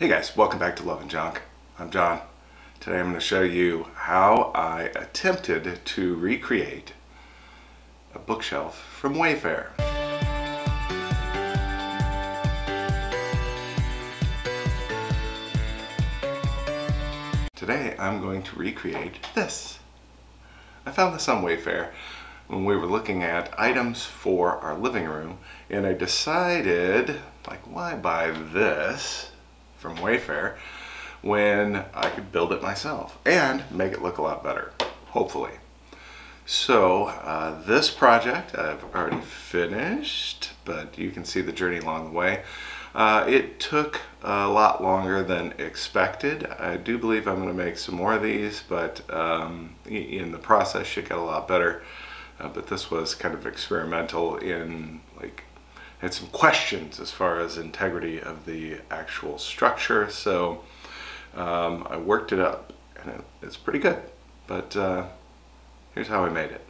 Hey guys, welcome back to Love and Junk. I'm Jon. Today I'm going to show you how I attempted to recreate a bookshelf from Wayfair. Today I'm going to recreate this. I found this on Wayfair when we were looking at items for our living room and I decided like why buy this from Wayfair when I could build it myself and make it look a lot better hopefully so uh, this project I've already finished but you can see the journey along the way uh, it took a lot longer than expected. I do believe I'm going to make some more of these, but um, in the process should get a lot better. Uh, but this was kind of experimental in had some questions as far as integrity of the actual structure. So um, I worked it up and it, it's pretty good. But uh, here's how I made it.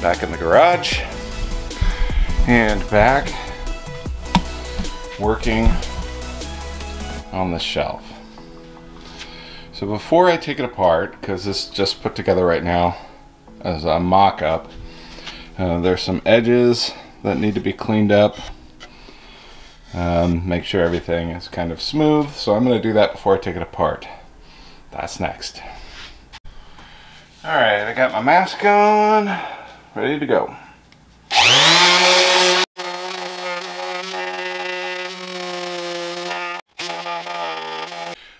Back in the garage and back working on the shelf. So before I take it apart, because this is just put together right now as a mock-up, uh, there's some edges that need to be cleaned up. Um, make sure everything is kind of smooth. So I'm going to do that before I take it apart. That's next. All right, I got my mask on, ready to go.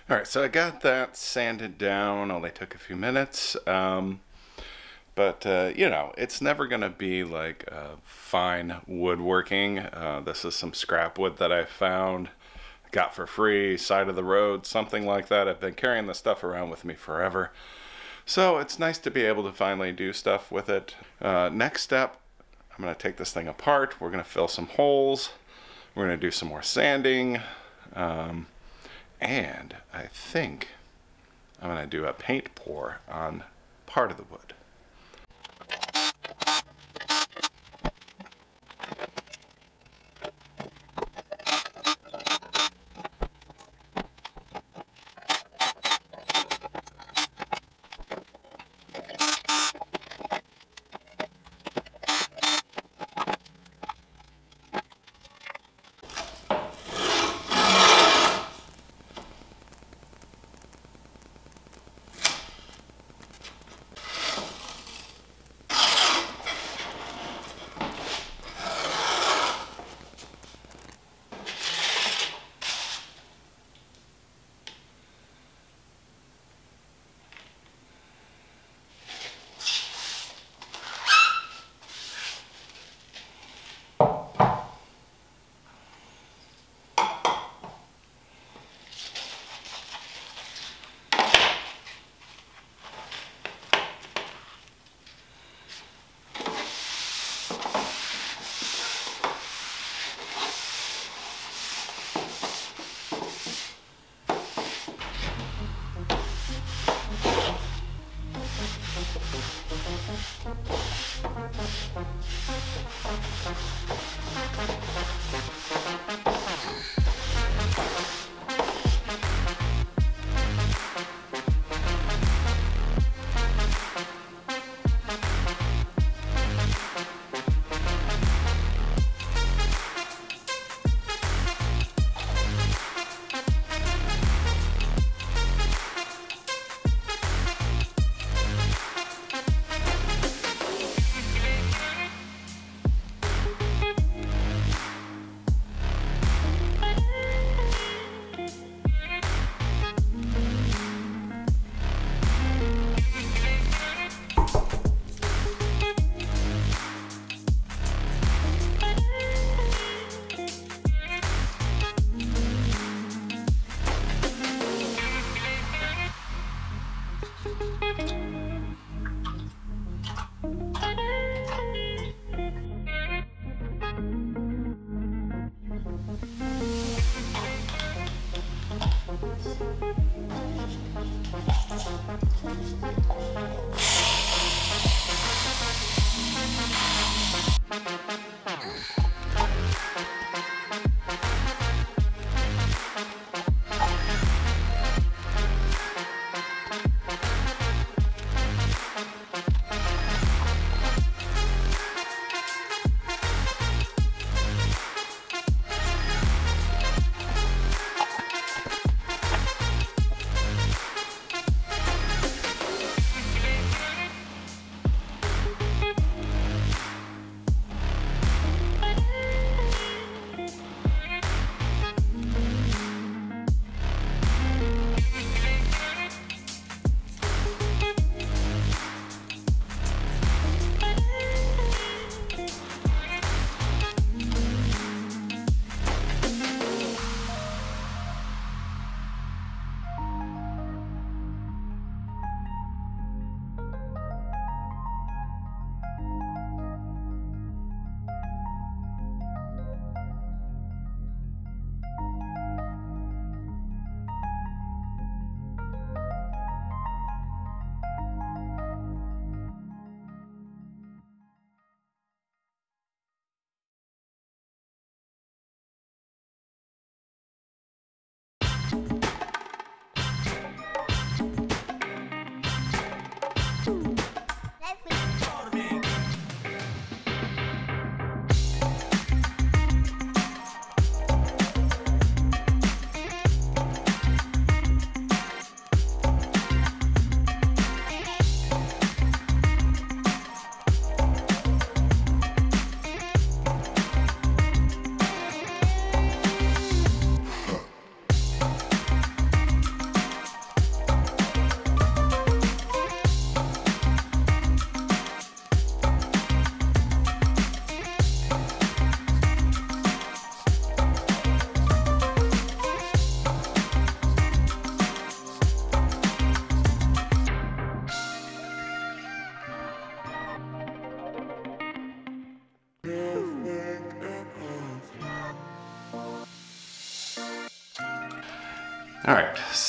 All right, so I got that sanded down. Only took a few minutes. Um, but, uh, you know, it's never going to be like uh, fine woodworking. Uh, this is some scrap wood that I found, got for free, side of the road, something like that. I've been carrying this stuff around with me forever. So it's nice to be able to finally do stuff with it. Uh, next step, I'm going to take this thing apart. We're going to fill some holes. We're going to do some more sanding. Um, and I think I'm going to do a paint pour on part of the wood.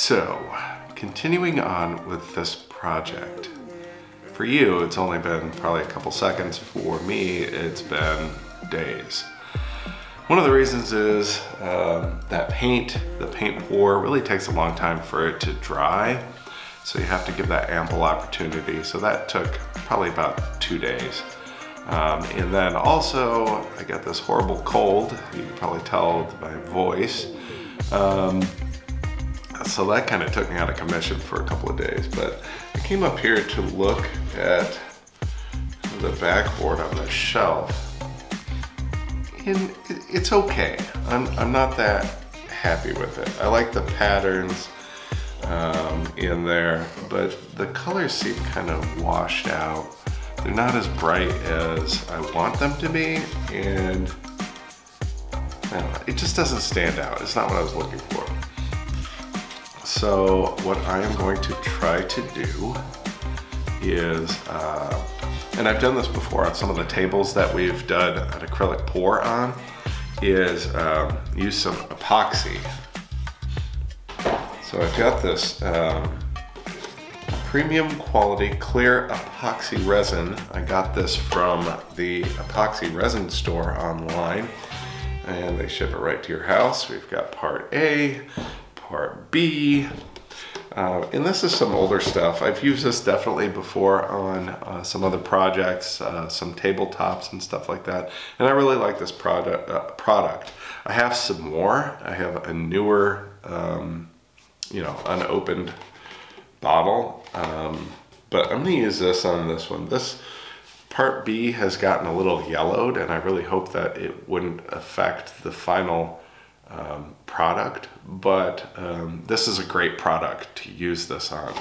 So continuing on with this project. For you, it's only been probably a couple seconds. For me, it's been days. One of the reasons is um, that paint, the paint pour really takes a long time for it to dry. So you have to give that ample opportunity. So that took probably about two days. Um, and then also I got this horrible cold. You can probably tell by my voice. Um, so that kind of took me out of commission for a couple of days. But I came up here to look at the backboard on the shelf and it's okay. I'm, I'm not that happy with it. I like the patterns um, in there, but the colors seem kind of washed out. They're not as bright as I want them to be, and know, it just doesn't stand out. It's not what I was looking for. So what I am going to try to do is uh, and I've done this before on some of the tables that we've done an acrylic pour on, is um, use some epoxy. So I've got this um, premium quality clear epoxy resin. I got this from the epoxy resin store online and they ship it right to your house. We've got part A, part B, uh, and this is some older stuff. I've used this definitely before on uh, some other projects, uh, some tabletops and stuff like that. And I really like this product. Uh, product. I have some more. I have a newer, um, you know, unopened bottle. Um, but I'm gonna use this on this one. This part B has gotten a little yellowed and I really hope that it wouldn't affect the final um, product, but um, this is a great product to use this on.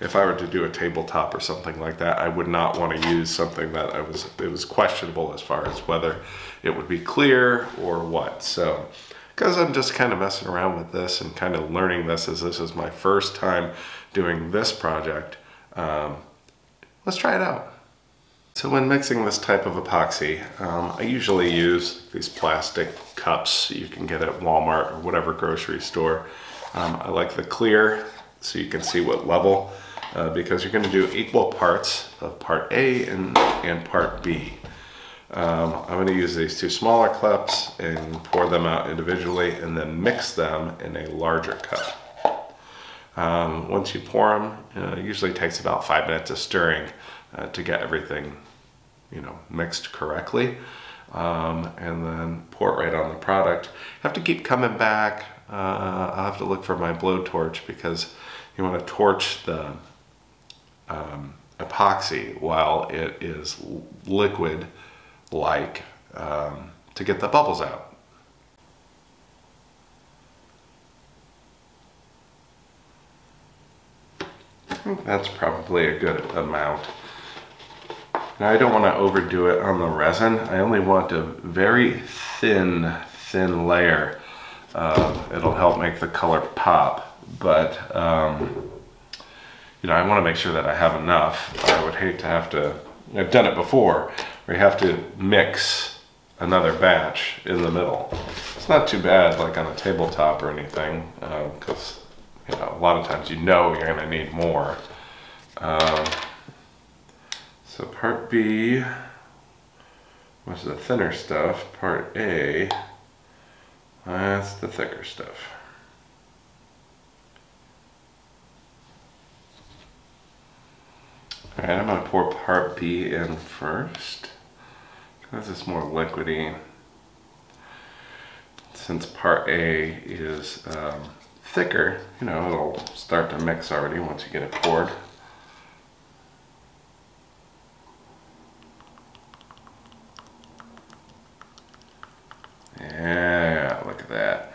If I were to do a tabletop or something like that, I would not want to use something that I was it was questionable as far as whether it would be clear or what. So, because I'm just kind of messing around with this and kind of learning this as this is my first time doing this project, um, let's try it out. So when mixing this type of epoxy, um, I usually use these plastic cups you can get at Walmart or whatever grocery store. Um, I like the clear so you can see what level uh, because you're going to do equal parts of part A and, and part B. Um, I'm going to use these two smaller cups and pour them out individually and then mix them in a larger cup. Um, once you pour them, uh, it usually takes about five minutes of stirring uh, to get everything you know, mixed correctly. Um, and then pour it right on the product. have to keep coming back. Uh, I'll have to look for my blowtorch because you want to torch the um, epoxy while it is liquid like um, to get the bubbles out. That's probably a good amount. Now I don't want to overdo it on the resin. I only want a very thin, thin layer. Uh, it'll help make the color pop. But, um, you know, I want to make sure that I have enough. I would hate to have to, I've done it before, where you have to mix another batch in the middle. It's not too bad like on a tabletop or anything, because, uh, you know, a lot of times you know you're going to need more. Um, so part B was the thinner stuff. Part A, that's the thicker stuff. All right, I'm gonna pour part B in first. because it's more liquidy. Since part A is um, thicker, you know, it'll start to mix already once you get it poured. Yeah, look at that.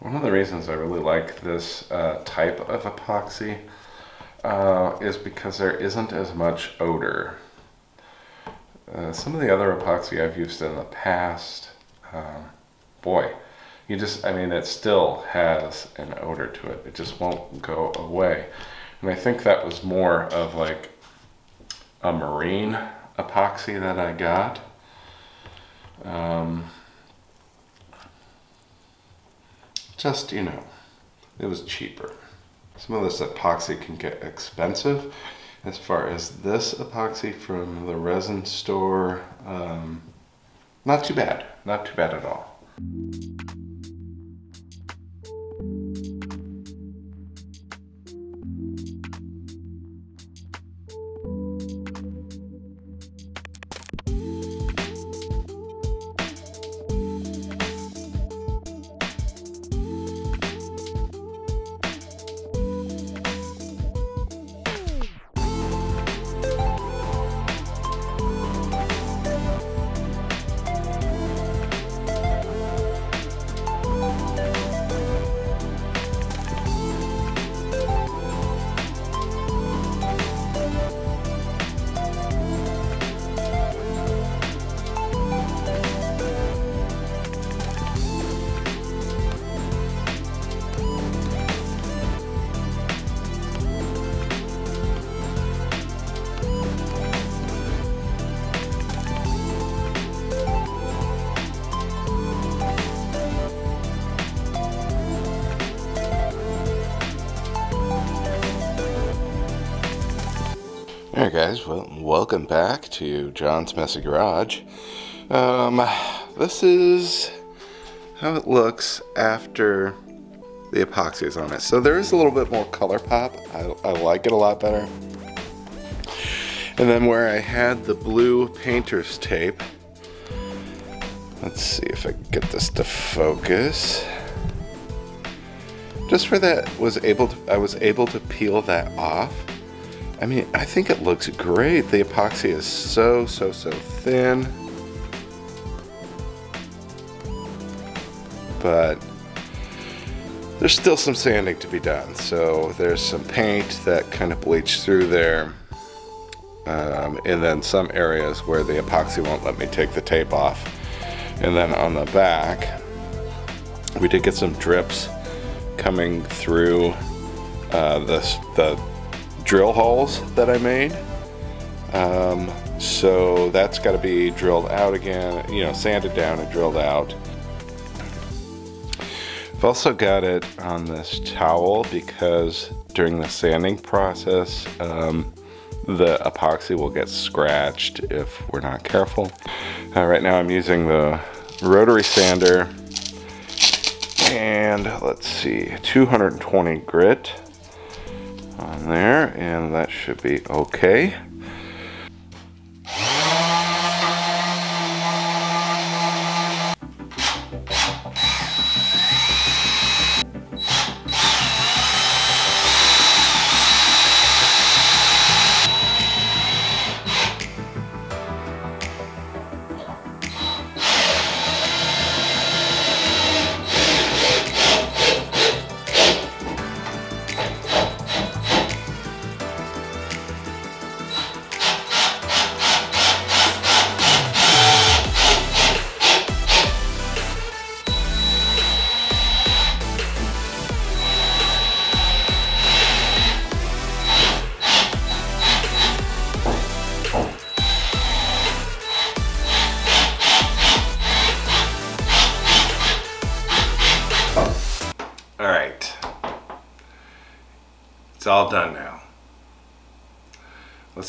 One of the reasons I really like this uh, type of epoxy uh, is because there isn't as much odor. Uh, some of the other epoxy I've used in the past, um, boy, you just, I mean, it still has an odor to it. It just won't go away. And I think that was more of like a marine epoxy that I got. Um, just, you know, it was cheaper. Some of this epoxy can get expensive. As far as this epoxy from the resin store, um, not too bad. Not too bad at all. Guys, well, welcome back to Jon's Messy Garage. Um, this is how it looks after the epoxy is on it. So there is a little bit more color pop. I, I like it a lot better. And then where I had the blue painter's tape, let's see if I can get this to focus. Just for that was able to, I was able to peel that off. I mean, I think it looks great. The epoxy is so, so, so thin. But there's still some sanding to be done. So there's some paint that kind of bleached through there. Um, and then some areas where the epoxy won't let me take the tape off. And then on the back, we did get some drips coming through uh, this, the drill holes that I made. Um, so that's got to be drilled out again, you know, sanded down and drilled out. I've also got it on this towel because during the sanding process, um, the epoxy will get scratched if we're not careful. Uh, right now I'm using the rotary sander and let's see, 220 grit on there and that should be okay.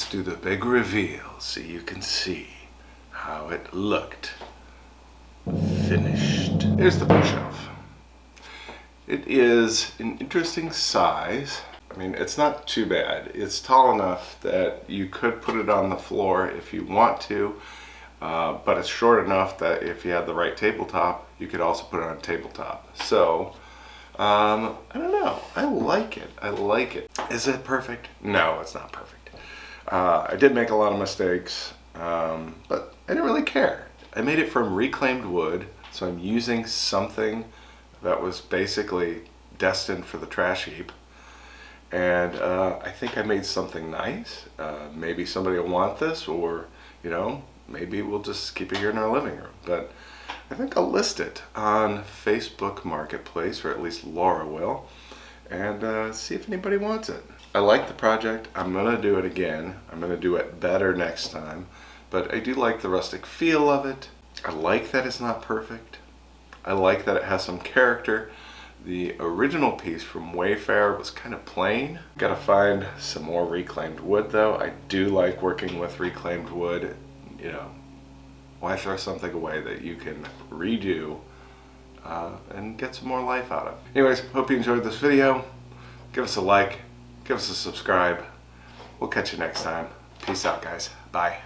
Do the big reveal so you can see how it looked finished. Here's the bookshelf. It is an interesting size. I mean, it's not too bad. It's tall enough that you could put it on the floor if you want to, uh, but it's short enough that if you had the right tabletop, you could also put it on a tabletop. So, um, I don't know. I like it. I like it. Is it perfect? No, it's not perfect. Uh, I did make a lot of mistakes, um, but I didn't really care. I made it from reclaimed wood, so I'm using something that was basically destined for the trash heap. And uh, I think I made something nice. Uh, maybe somebody will want this, or, you know, maybe we'll just keep it here in our living room. But I think I'll list it on Facebook Marketplace, or at least Laura will, and uh, see if anybody wants it. I like the project. I'm going to do it again. I'm going to do it better next time. But I do like the rustic feel of it. I like that it's not perfect. I like that it has some character. The original piece from Wayfair was kind of plain. Gotta find some more reclaimed wood though. I do like working with reclaimed wood. You know, why throw something away that you can redo uh, and get some more life out of? Anyways, hope you enjoyed this video. Give us a like, give us a subscribe. We'll catch you next time. Peace out guys. Bye.